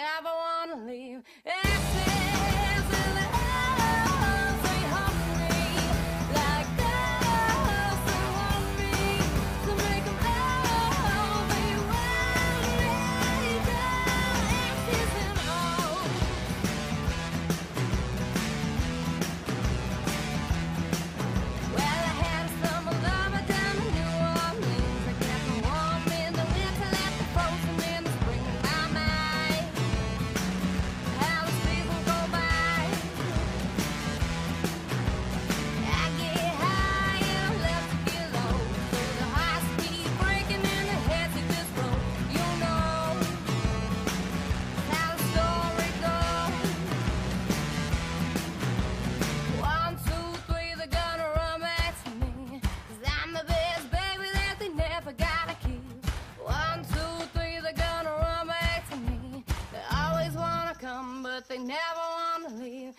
Le daba lonely.